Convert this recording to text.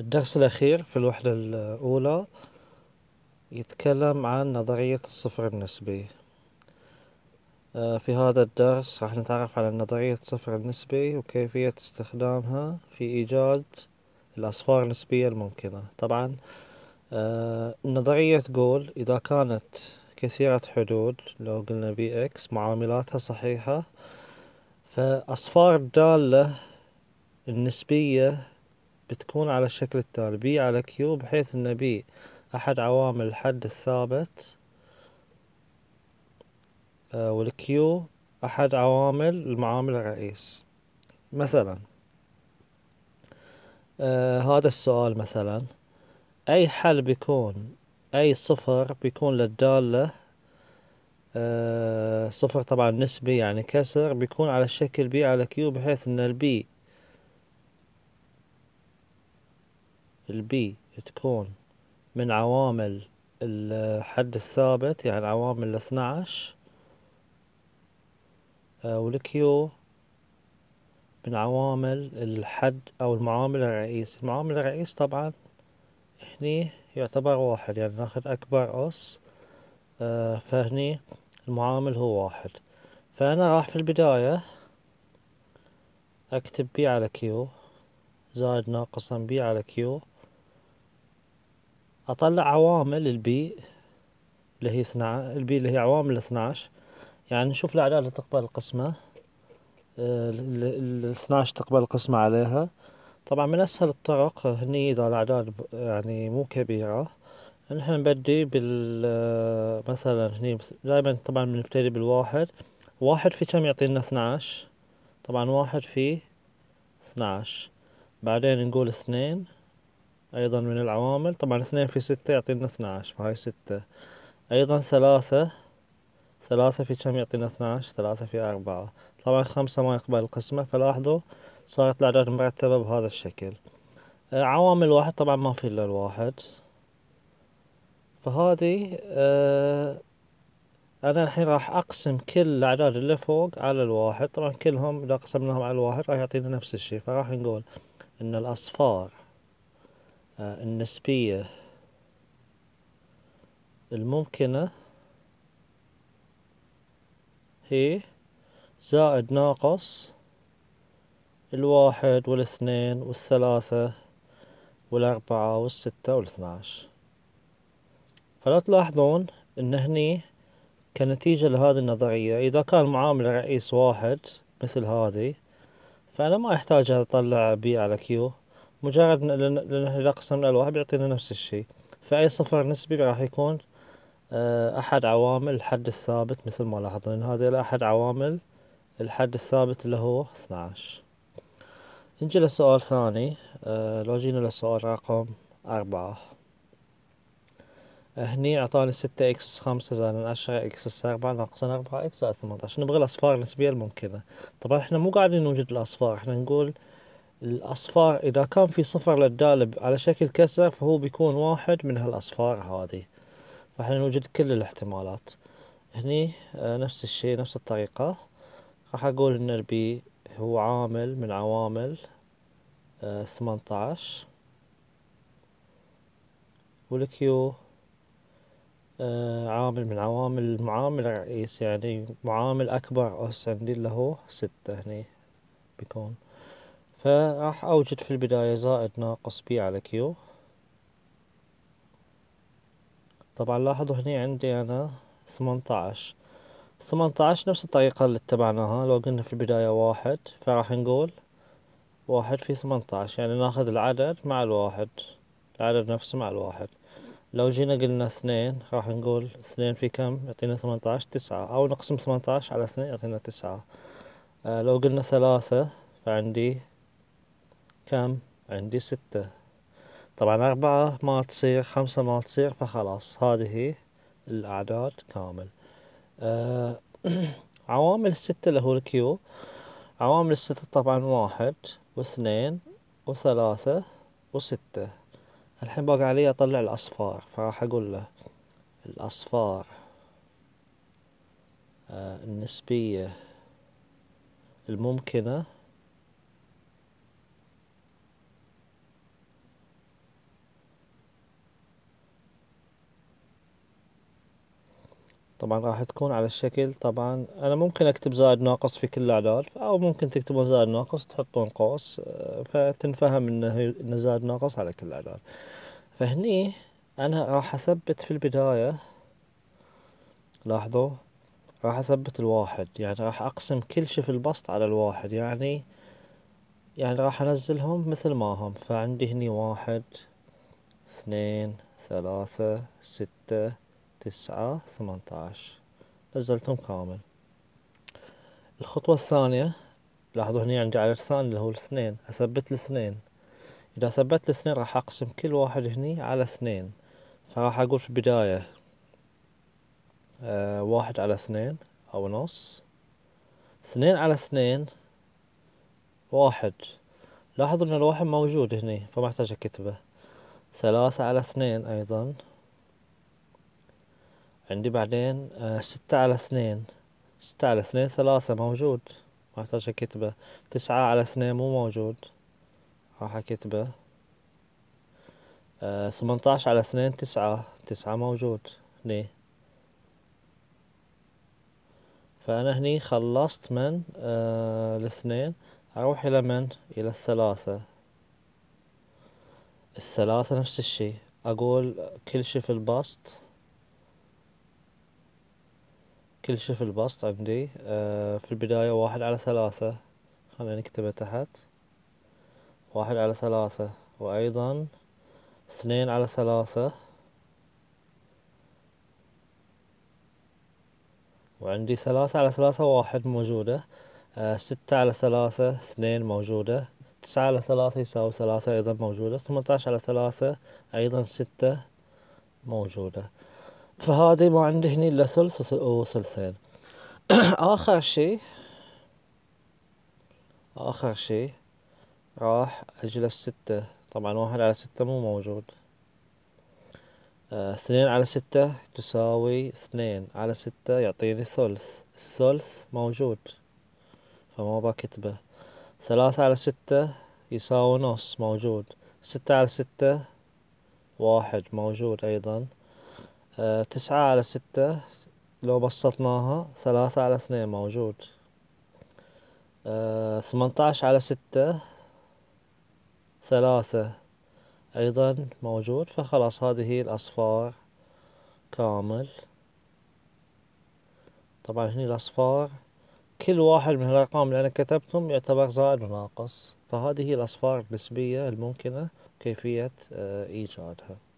الدرس الأخير في الوحدة الأولى يتكلم عن نظرية الصفر النسبي. آه، في هذا الدرس راح نتعرف على نظرية الصفر النسبي وكيفية استخدامها في إيجاد الأصفار النسبية الممكنة. طبعا آه، النظرية تقول إذا كانت كثيرة حدود لو قلنا بي إكس معاملاتها صحيحة فأصفار الدالة النسبية بتكون على الشكل التالي P على Q بحيث ان P أحد عوامل الحد الثابت آه، وال Q أحد عوامل المعامل الرئيس. مثلا آه هذا السؤال مثلا أي حل بيكون أي صفر بيكون للدالة؟ آه صفر طبعا نسبي يعني كسر بيكون على الشكل P على Q بحيث إن ال P ال P تكون من عوامل الحد الثابت يعني عوامل الاثنى عشر آه، وال Q من عوامل الحد أو المعامل الرئيس المعامل الرئيس طبعا هني يعتبر واحد يعني ناخذ أكبر أس آه، فهني المعامل هو واحد. فأنا راح في البداية أكتب P على Q زائد ناقصا P على Q. أطلع عوامل ال P اللي هي اثنا ال P اللي هي عوامل الاثناش يعني نشوف الأعداد اللي تقبل القسمة. الاثناش تقبل القسمة عليها. طبعا من أسهل الطرق هني إذا الأعداد يعني مو كبيرة. نحن نبدي بال مثلا هني دائما طبعا بنبتدي بالواحد. واحد في كم يعطينا اثناش؟ طبعا واحد في اثناش. بعدين نقول اثنين. أيضا من العوامل. طبعا اثنين في ستة يعطينا اثناش فهاي ستة. أيضا ثلاثة ثلاثة في كم يعطينا اثناش ثلاثة في أربعة. طبعا خمسة ما يقبل القسمة فلاحظوا صارت الأعداد مرتبة بهذا الشكل. آه، عوامل واحد طبعا ما في إلا الواحد. فهذه آه أنا الحين راح أقسم كل الأعداد اللي فوق على الواحد. طبعا كلهم إذا قسمناهم على الواحد راح يعطينا نفس الشي فراح نقول إن الأصفار النسبية الممكنة هي زائد ناقص الواحد والاثنين والثلاثة والأربعة والستة والاثناش. فلا تلاحظون إن هني كنتيجة لهذه النظرية. إذا كان معامل الرئيس واحد مثل هذه فأنا ما أحتاج أطلع P على Q. مجرد لأن إذا قسمنا الواحد بيعطينا نفس الشي فأي صفر نسبي راح يكون آه، أحد عوامل الحد الثابت مثل ما لاحظنا. هذا أحد عوامل الحد الثابت اللي هو 12 نجي للسؤال ثاني. أه لو جينا للسؤال رقم أربعة. هني أعطاني ستة X خمسة زائد عشرة X أربعة ناقصا أربعة X زائد ثمانية عشر. نبغي الأصفار النسبية الممكنة طبعا إحنا مو قاعدين نوجد الأصفار. إحنا نقول الأصفار إذا كان في صفر للدالة على شكل كسر فهو بيكون واحد من هالأصفار هذه. فإحنا نوجد كل الاحتمالات. هني آه، نفس الشي نفس الطريقة. راح أقول إن ال P هو عامل من عوامل آه، ثمنتاش وال Q آه، عامل من عوامل المعامل الرئيس يعني معامل أكبر أس عندي اللي هو ستة هني بيكون. فراح أوجد في البداية زائد ناقص P على Q طبعا لاحظوا هني عندي أنا ثمنتاش ثمنتاش نفس الطريقة اللي اتبعناها لو قلنا في البداية واحد فراح نقول واحد في ثمنتاش يعني ناخذ العدد مع الواحد العدد نفسه مع الواحد. لو جينا قلنا اثنين راح نقول اثنين في كم؟ يعطينا ثمنتاش تسعة أو نقسم ثمنتاش على اثنين يعطينا تسعة. آه لو قلنا ثلاثة فعندي كم؟ عندي ستة. طبعا أربعة ما تصير خمسة ما تصير فخلاص. هذه الأعداد كامل. آه عوامل الستة اللي هو الكيو. عوامل الستة طبعا واحد واثنين وثلاثة وستة. الحين باقي علي أطلع الأصفار فراح أقول له الأصفار آه النسبية الممكنة. طبعا راح تكون على الشكل طبعا أنا ممكن أكتب زائد ناقص في كل الاعداد أو ممكن تكتبون زائد ناقص تحطون قوس آه، فتنفهم إنه زائد ناقص على كل الاعداد فهني أنا راح أثبت في البداية لاحظوا راح أثبت الواحد يعني راح أقسم كل شي في البسط على الواحد يعني يعني راح أنزلهم مثل ما هم. فعندي هني واحد اثنين ثلاثة ستة تسعة عشر. نزلتهم كامل. الخطوة الثانية لاحظوا هني عندي على الثاني اللي هو الاثنين أثبت الاثنين. إذا ثبت الاثنين راح أقسم كل واحد هني على اثنين. فراح أقول في البداية آه واحد على اثنين أو نص. اثنين على اثنين واحد. لاحظوا إن الواحد موجود هني فما أحتاج أكتبه. ثلاثة على اثنين أيضا. عندي بعدين آه ستة على اثنين. ستة على اثنين ثلاثة موجود. ما احتاج اكتبه تسعة على اثنين مو موجود. راح أكتبه. آه ثمنتاش على اثنين تسعة. تسعة موجود. هني. فأنا هني خلصت من آه الاثنين. أروح إلى من؟ إلى الثلاثة. الثلاثة نفس الشي. أقول كل شي في البسط. كل شي في البسط عندي. آه في البداية واحد على ثلاثة. خلينا نكتبه تحت. واحد على ثلاثة. وأيضا اثنين على ثلاثة. وعندي ثلاثة على ثلاثة واحد موجودة. آه ستة على ثلاثة اثنين موجودة. تسعة على ثلاثة يساوي ثلاثة أيضا موجودة. عشر على ثلاثة أيضا ستة موجودة. فهذه ما عندي هني إلا ثلث وثلثين آخر شي آخر شي راح أجي للستة طبعا واحد على ستة مو موجود. آه، اثنين على ستة تساوي اثنين. على ستة يعطيني ثلث الثلث موجود فما بكتبه ثلاثة على ستة يساوي نص موجود. ستة على ستة واحد موجود أيضا. تسعة على ستة. لو بسطناها ثلاثة على اثنين موجود. آه، عشر على ستة ثلاثة أيضا موجود. فخلاص هذه الأصفار كامل. طبعا هني الأصفار. كل واحد من الأرقام اللي أنا كتبتهم يعتبر زائد وناقص فهذه هي الأصفار النسبية الممكنة كيفية آه، إيجادها.